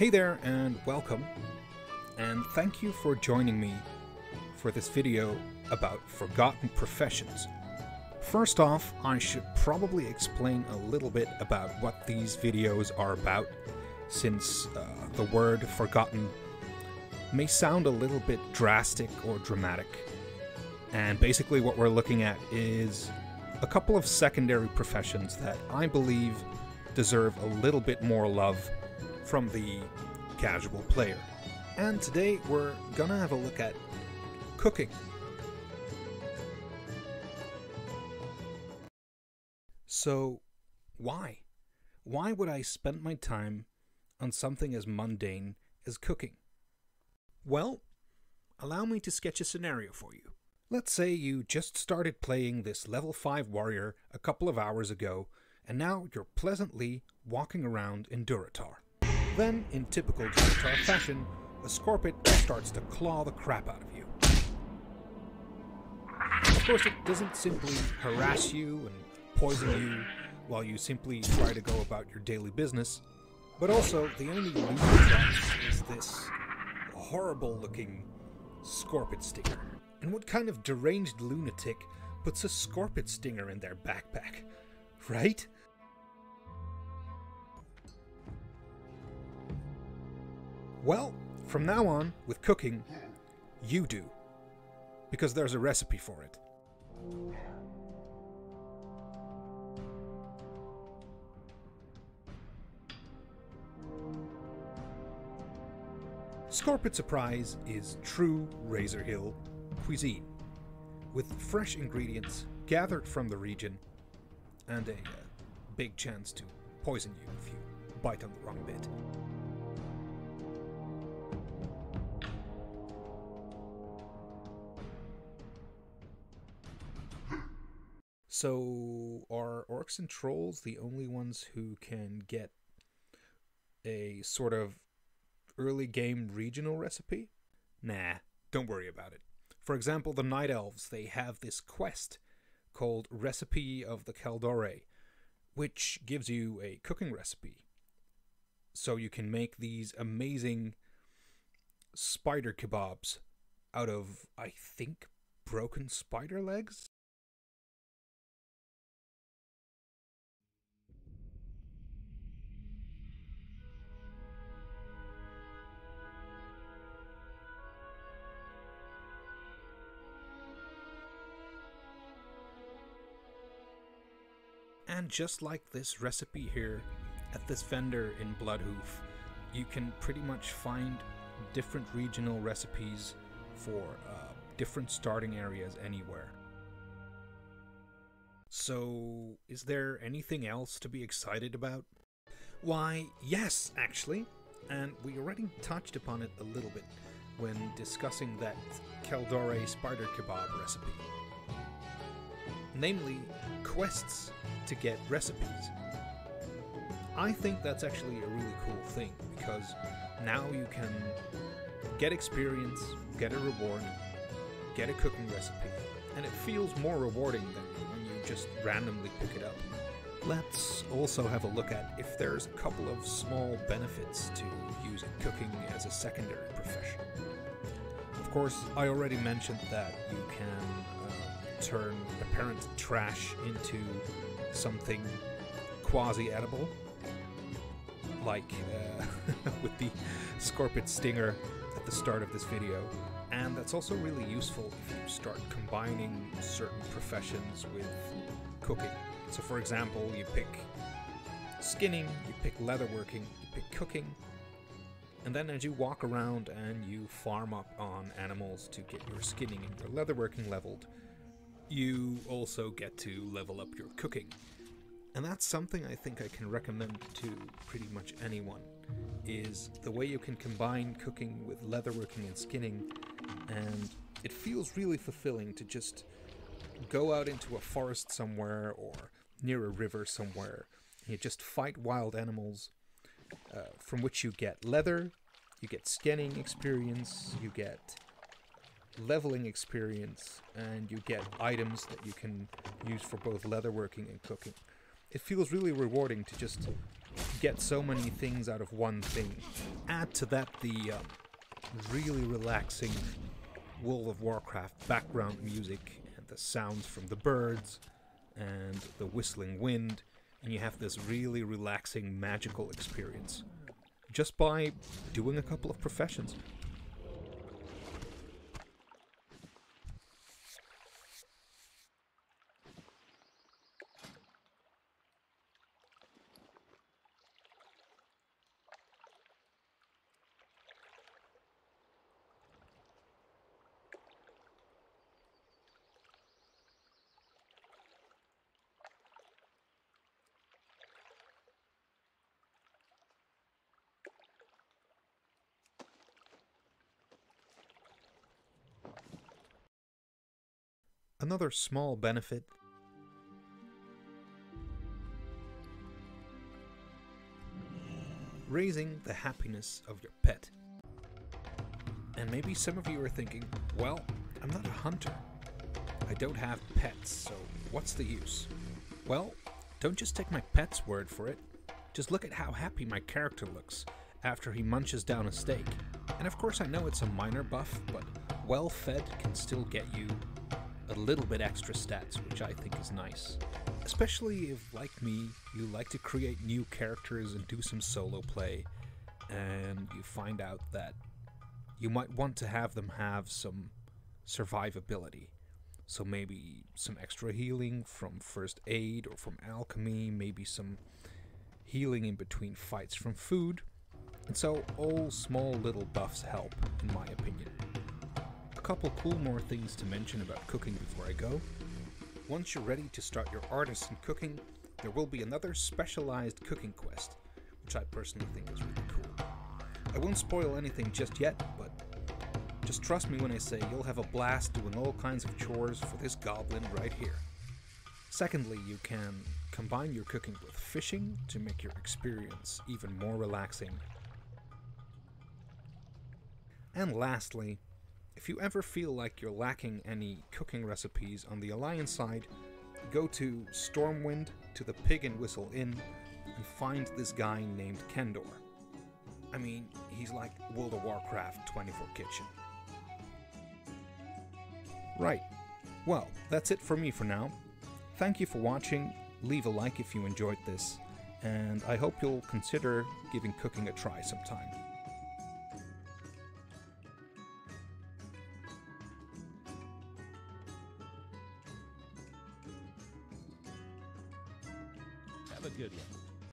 Hey there and welcome, and thank you for joining me for this video about forgotten professions. First off, I should probably explain a little bit about what these videos are about, since uh, the word forgotten may sound a little bit drastic or dramatic. And basically, what we're looking at is a couple of secondary professions that I believe deserve a little bit more love from the casual player. And today we're gonna have a look at cooking. So, why? Why would I spend my time on something as mundane as cooking? Well, allow me to sketch a scenario for you. Let's say you just started playing this level 5 warrior a couple of hours ago, and now you're pleasantly walking around in Durotar. Then, in typical Durotar fashion, a Scorpid starts to claw the crap out of you. Of course, it doesn't simply harass you and poison you while you simply try to go about your daily business, but also the only loot is this horrible looking Scorpid stinger. And what kind of deranged lunatic puts a Scorpid stinger in their backpack? Right? Well, from now on, with cooking, you do. Because there's a recipe for it. Scorpid Surprise is true Razor Hill cuisine, with fresh ingredients gathered from the region and a uh, big chance to poison you if you bite on the wrong bit. So, are orcs and trolls the only ones who can get a sort of early game regional recipe? Nah, don't worry about it. For example, the Night Elves, they have this quest called Recipe of the Kaldorei, which gives you a cooking recipe. So you can make these amazing spider kebabs out of, I think, broken spider legs? And just like this recipe here at this vendor in Bloodhoof, you can pretty much find different regional recipes for uh, different starting areas anywhere. So, is there anything else to be excited about? Why, yes, actually, and we already touched upon it a little bit when discussing that Kaldorei spider kebab recipe. Namely, quests to get recipes. I think that's actually a really cool thing because now you can get experience, get a reward, get a cooking recipe, and it feels more rewarding than when you just randomly pick it up. Let's also have a look at if there's a couple of small benefits to using cooking as a secondary profession. Of course, I already mentioned that you can uh, turn apparent trash into something quasi edible, like uh, with the Scorpid Stinger at the start of this video. And that's also really useful if you start combining certain professions with cooking. So, for example, you pick skinning, you pick leatherworking, you pick cooking, and then as you walk around and you farm up on animals to get your skinning and your leatherworking leveled, you also get to level up your cooking. And that's something I think I can recommend to pretty much anyone is the way you can combine cooking with leatherworking and skinning and it feels really fulfilling to just go out into a forest somewhere or near a river somewhere you just fight wild animals uh, from which you get leather, you get skinning experience, you get leveling experience, and you get items that you can use for both leatherworking and cooking. It feels really rewarding to just get so many things out of one thing. Add to that the um, really relaxing World of Warcraft background music and the sounds from the birds and the whistling wind, and you have this really relaxing magical experience just by doing a couple of professions. Another small benefit raising the happiness of your pet. And maybe some of you are thinking, well, I'm not a hunter. I don't have pets, so what's the use? Well, don't just take my pet's word for it. Just look at how happy my character looks after he munches down a steak. And of course, I know it's a minor buff, but well fed can still get you a little bit extra stats, which I think is nice. Especially if, like me, you like to create new characters and do some solo play, and you find out that you might want to have them have some survivability. So maybe some extra healing from first aid or from alchemy, maybe some healing in between fights from food. And so all small little buffs help, in my opinion couple cool more things to mention about cooking before I go. Once you're ready to start your artisan cooking, there will be another specialized cooking quest, which I personally think is really cool. I won't spoil anything just yet, but just trust me when I say you'll have a blast doing all kinds of chores for this goblin right here. Secondly, you can combine your cooking with fishing to make your experience even more relaxing. And lastly, if you ever feel like you're lacking any cooking recipes on the Alliance side, go to Stormwind to the Pig and Whistle Inn and find this guy named Kendor. I mean, he's like World of Warcraft 24 Kitchen. Right. Well, that's it for me for now. Thank you for watching. Leave a like if you enjoyed this, and I hope you'll consider giving cooking a try sometime.